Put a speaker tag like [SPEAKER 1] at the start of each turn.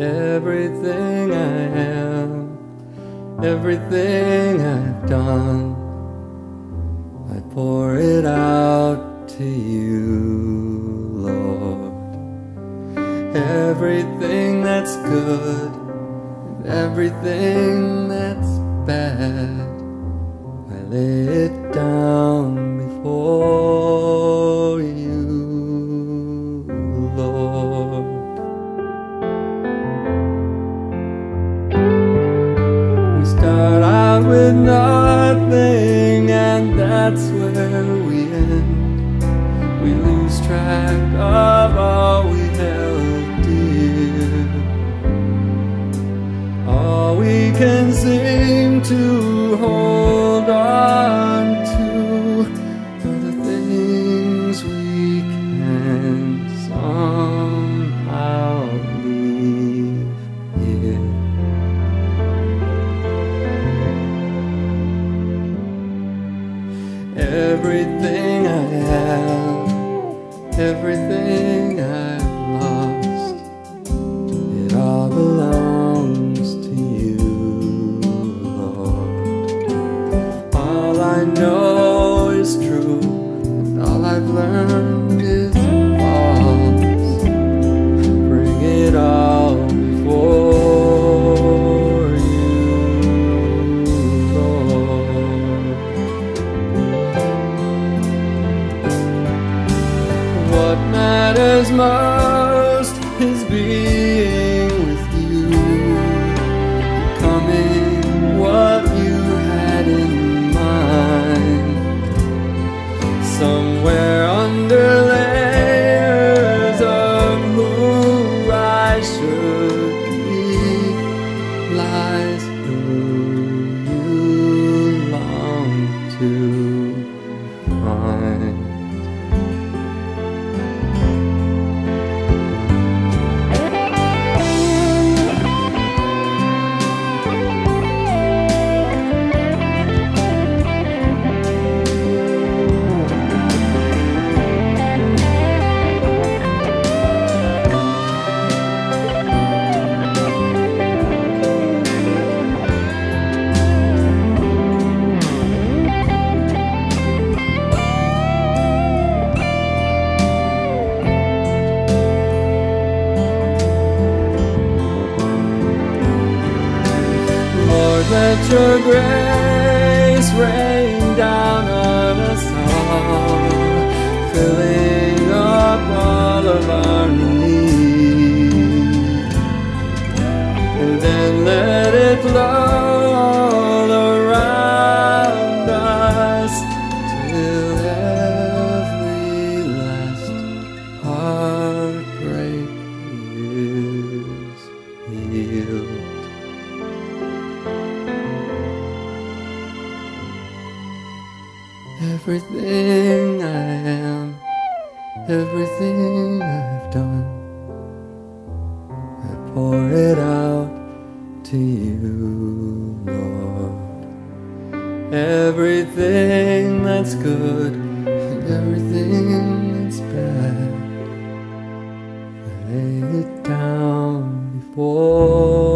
[SPEAKER 1] everything I am, everything I've done. I pour it out to you, Lord. Everything that's good everything that's nothing, and that's where we end. We lose track of all we Everything I have, everything I've lost, it all belongs to you, Lord. All I know is true, and all I've learned matters let your grace rain Everything I am, everything I've done, I pour it out to you, Lord. Everything that's good and everything that's bad, I lay it down before